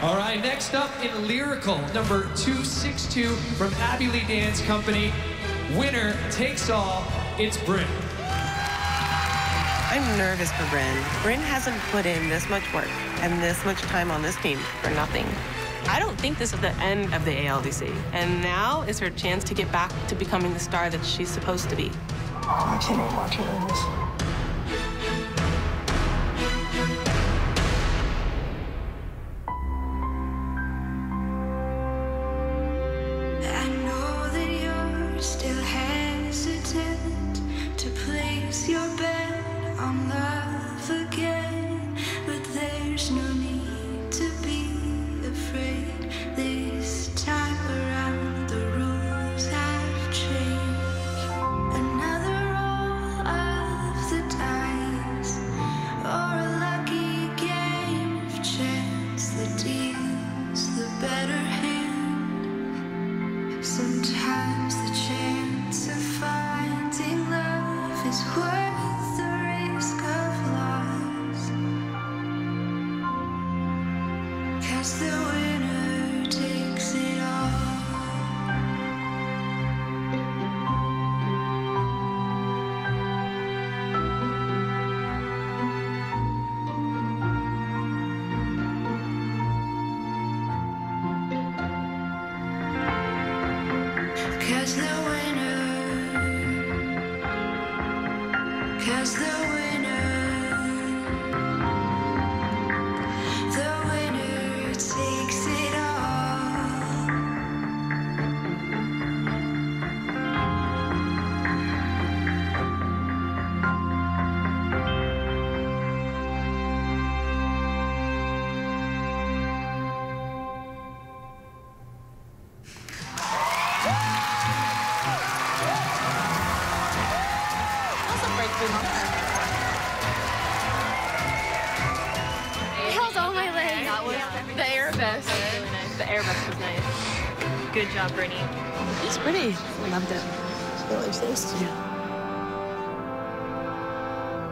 All right, next up in lyrical, number 262 from Abby Lee Dance Company. Winner takes all, it's Brynn. I'm nervous for Brynn. Brynn hasn't put in this much work and this much time on this team for nothing. I don't think this is the end of the ALDC. And now is her chance to get back to becoming the star that she's supposed to be. I can't even watch this. Sometimes the chance of finding love is worth Cause the winner takes it all. Cause the winner, It held all my legs. That was The arabesque. really nice. The arabesque was nice. Good job, Brittany. It's pretty. I loved it. Really tasty.